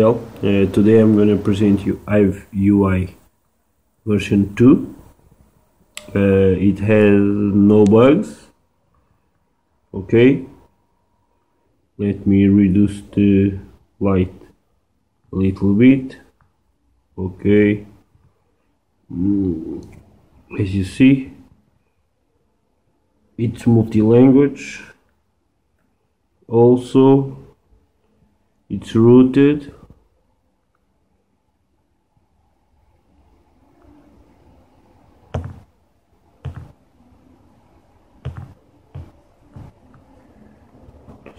Uh, today I'm going to present you IVE UI version 2. Uh, it has no bugs. Okay. Let me reduce the light a little bit. Okay. Mm, as you see, it's multi-language. Also, it's rooted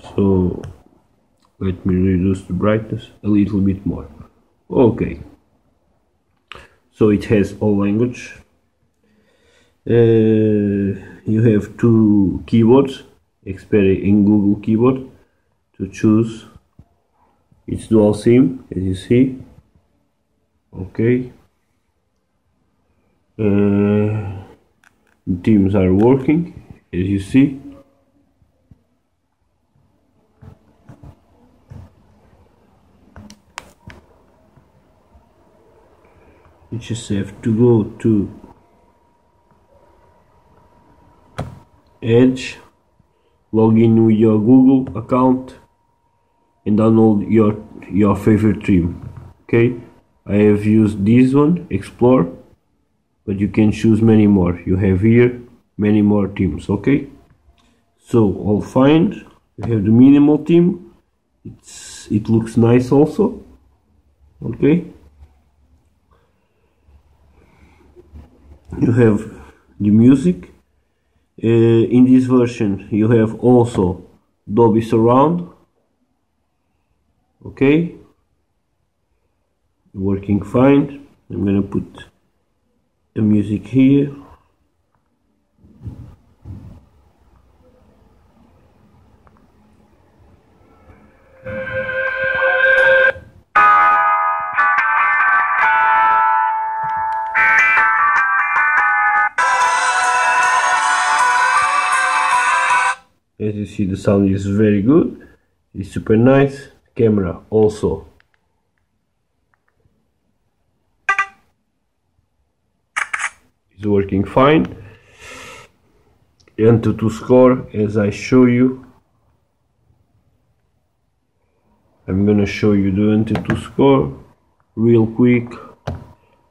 so let me reduce the brightness a little bit more. Okay. So it has all language. Uh, you have two keyboards Xperia and Google keyboard to choose. It's dual sim as you see. Okay. Uh, teams are working as you see you just have to go to Edge log in with your Google account and download your your favorite theme okay? I have used this one explore but you can choose many more. You have here many more themes okay? So I'll find you have the minimal theme it's it looks nice also okay you have the music. Uh, in this version you have also Dolby Surround. Okay. Working fine. I'm gonna put the music here as you see the sound is very good. It's super nice. Camera also. Is working fine. Antutu score as I show you I'm gonna show you the Antutu score real quick.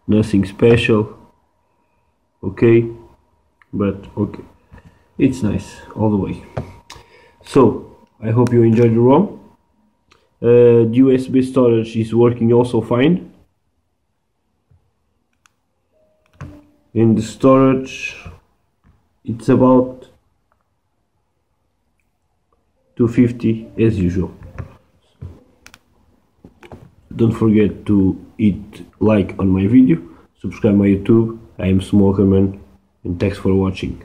Nothing special. Okay? But okay. It's nice all the way so I hope you enjoyed the ROM. Uh, the USB storage is working also fine. In the storage it's about 250 as usual. Don't forget to hit like on my video subscribe my youtube. I am smokerman and thanks for watching